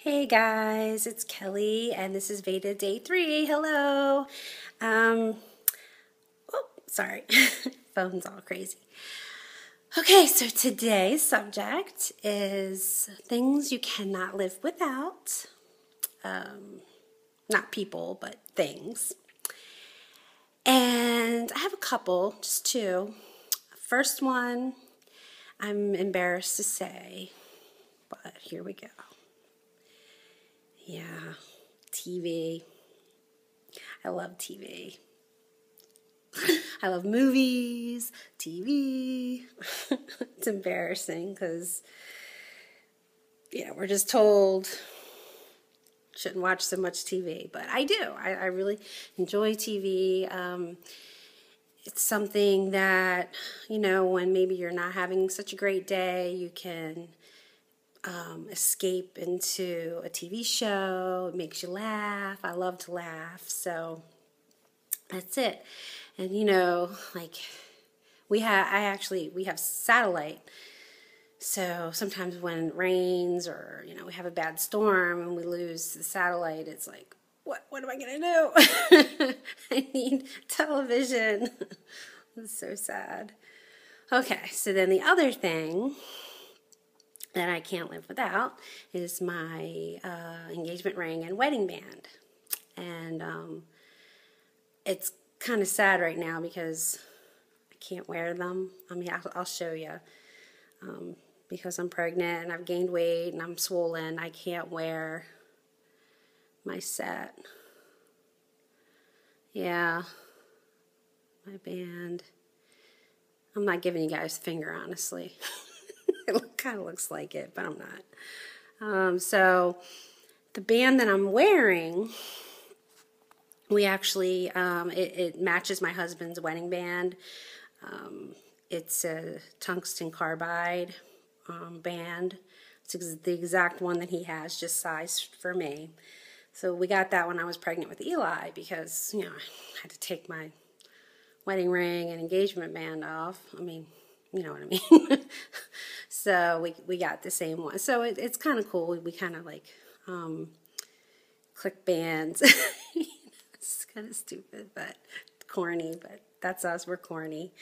Hey guys, it's Kelly and this is Veda Day 3. Hello. Um, oh, sorry. Phone's all crazy. Okay, so today's subject is things you cannot live without. Um, not people, but things. And I have a couple, just two. First one, I'm embarrassed to say, but here we go. Yeah, TV. I love TV. I love movies, TV. it's embarrassing because, yeah, we're just told shouldn't watch so much TV, but I do. I, I really enjoy TV. Um, it's something that, you know, when maybe you're not having such a great day, you can um, escape into a TV show. It makes you laugh. I love to laugh. So that's it. And you know, like we have, I actually, we have satellite. So sometimes when it rains or, you know, we have a bad storm and we lose the satellite, it's like, what, what am I going to do? I need television. it's so sad. Okay, so then the other thing that I can't live without is my uh, engagement ring and wedding band. And um, it's kind of sad right now because I can't wear them. I mean, I'll, I'll show you. Um, because I'm pregnant and I've gained weight and I'm swollen, I can't wear my set. Yeah, my band. I'm not giving you guys finger, honestly. it kind of looks like it, but I'm not. Um, so the band that I'm wearing, we actually, um, it, it, matches my husband's wedding band. Um, it's a tungsten carbide um, band. It's the exact one that he has, just sized for me. So we got that when I was pregnant with Eli because, you know, I had to take my wedding ring and engagement band off. I mean, you know what I mean. so we we got the same one. So it, it's kind of cool. We, we kind of like um, click bands. it's kind of stupid, but corny. But that's us. We're corny.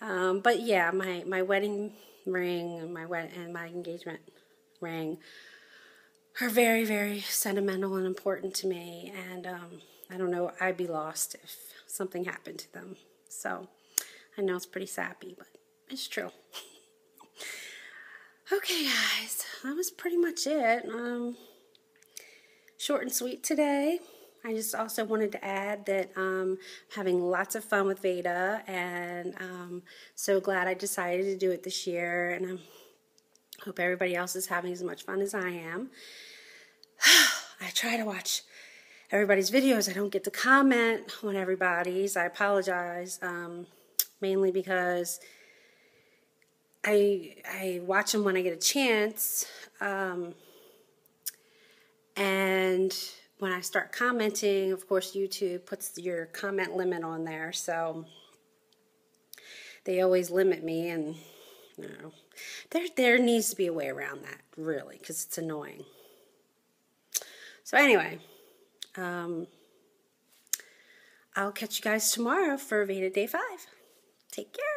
Um, but yeah, my my wedding ring and my wed and my engagement ring are very very sentimental and important to me. And um, I don't know. I'd be lost if something happened to them. So I know it's pretty sappy, but it's true. okay, guys, that was pretty much it. Um, short and sweet today. I just also wanted to add that um, I'm having lots of fun with Veda, and um, so glad I decided to do it this year. And I hope everybody else is having as much fun as I am. I try to watch everybody's videos. I don't get to comment on everybody's. I apologize, um, mainly because I I watch them when I get a chance, um, and when I start commenting, of course, YouTube puts your comment limit on there, so they always limit me, and you know, there there needs to be a way around that, really, because it's annoying. So anyway, um, I'll catch you guys tomorrow for Veda Day Five. Take care.